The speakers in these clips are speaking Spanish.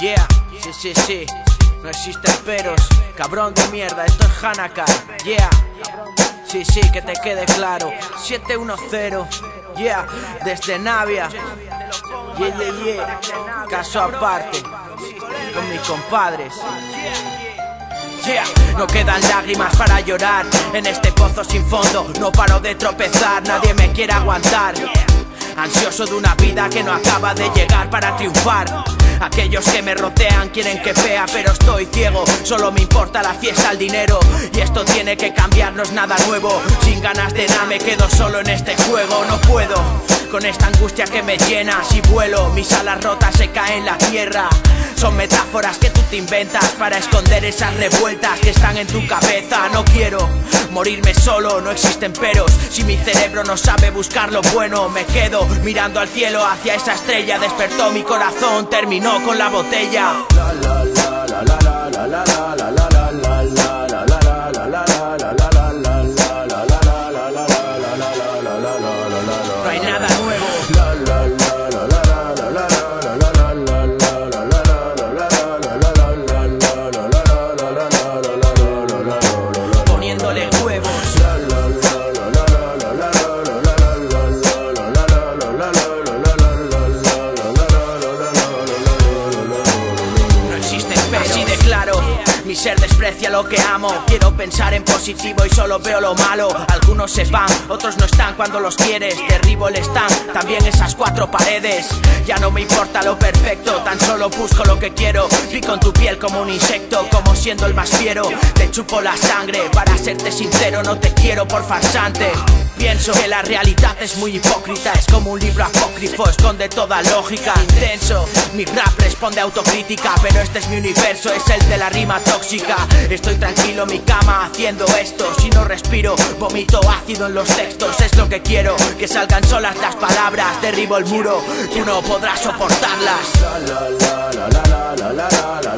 Yeah, sí, sí, sí. No existen peros. Cabrón de mierda, esto es Hanaka. Yeah. Sí, sí, que te quede claro. 710. Yeah, desde Navia. Yeah, yeah, yeah. Caso aparte. Con mis compadres. Yeah. No quedan lágrimas para llorar en este pozo sin fondo. No paro de tropezar, nadie me quiere aguantar. Ansioso de una vida que no acaba de llegar para triunfar. Aquellos que me rodean quieren que vea, pero estoy ciego. Solo me importa la fiesta, el dinero. Y esto tiene que cambiar, no es nada nuevo. Sin ganas de nada me quedo solo en este juego. No puedo con esta angustia que me llena. Si vuelo, mis alas rotas se caen en la tierra. Son metáforas que tú te inventas para esconder esas revueltas que están en tu cabeza. No quiero morirme solo, no existen peros. Si mi cerebro no sabe buscar lo bueno, me quedo mirando al cielo hacia esa estrella. Despertó mi corazón, terminó con la botella. No mi ser desprecia lo que amo. Quiero pensar en positivo y solo veo lo malo. Algunos se van, otros no están cuando los quieres. Derribo el también esas cuatro paredes. Ya no me importa lo perfecto, tan solo busco lo que quiero. Pico en tu piel como un insecto, como siendo el más fiero. Te chupo la sangre, para serte sincero, no te quiero por farsante. Pienso que la realidad es muy hipócrita, es como un libro apócrifo, esconde toda lógica. Intenso, mi rap responde a autocrítica, pero este es mi universo, es el de la rima tóxica. Estoy tranquilo en mi cama haciendo esto, si no respiro, vomito ácido en los textos. Es lo que quiero, que salgan solas las palabras, derribo el muro, tú no podrás soportarlas. No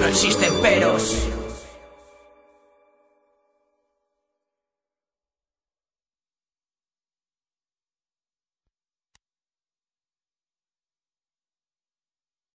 No existen peros.